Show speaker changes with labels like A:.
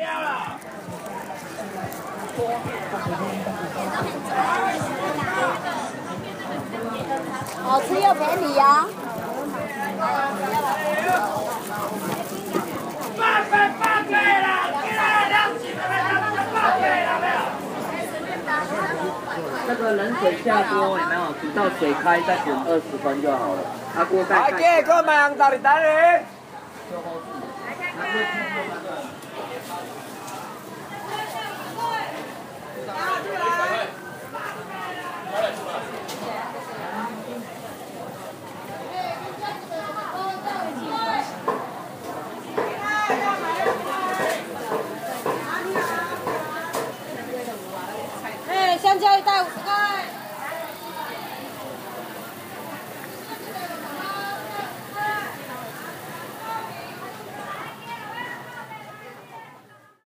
A: 掉了。
B: 好吃又便宜啊！
A: 八倍八倍啦！给他两斤的那个八倍了没有？
C: 那个冷水下锅有没有？直到水开再滚二十分就好了。啊，锅盖
A: 阿
C: 盖
A: 姐，个买红豆你等你。香蕉一袋五十块。